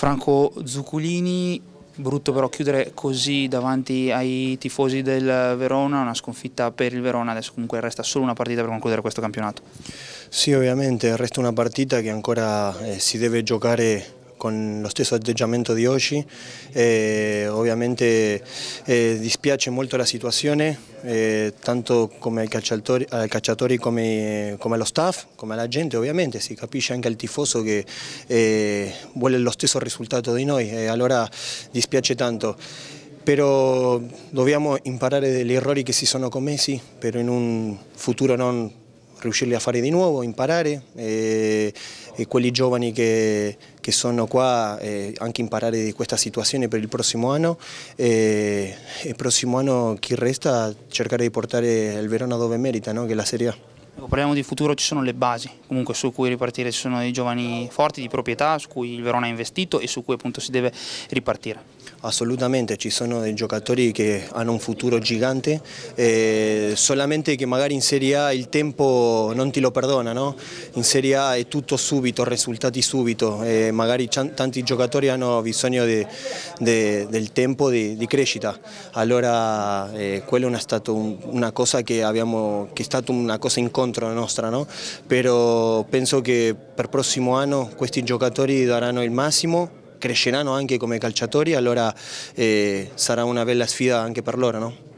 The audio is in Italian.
Franco Zuculini, brutto però chiudere così davanti ai tifosi del Verona, una sconfitta per il Verona, adesso comunque resta solo una partita per concludere questo campionato. Sì, ovviamente resta una partita che ancora eh, si deve giocare con lo stesso atteggiamento di oggi, eh, ovviamente eh, dispiace molto la situazione, eh, tanto come ai calciatori, ai calciatori come, come, allo staff, come alla gente ovviamente, si capisce anche al tifoso che vuole lo stesso risultato di noi e allora dispiace tanto. Però dobbiamo imparare dagli errori che si sono commessi per in un futuro non riuscirli a fare di nuovo, imparare e, e quelli giovani che, che sono qua eh, anche imparare di questa situazione per il prossimo anno e il prossimo anno chi resta cercare di portare il Verona dove merita, no? che è la Serie A. Ecco, parliamo di futuro, ci sono le basi comunque su cui ripartire, ci sono dei giovani forti di proprietà su cui il Verona ha investito e su cui appunto si deve ripartire. Assolutamente, ci sono dei giocatori che hanno un futuro gigante, eh, solamente che magari in Serie A il tempo non ti lo perdona, no? in Serie A è tutto subito, risultati subito, eh, magari tanti giocatori hanno bisogno de, de, del tempo di, di, crescita, allora eh, quello è un, una cosa che abbiamo, che è stata una cosa incontro nostra, no? però penso che per il prossimo anno questi giocatori daranno il massimo cresceranno anche come calciatori, allora eh, sarà una bella sfida anche per loro. No?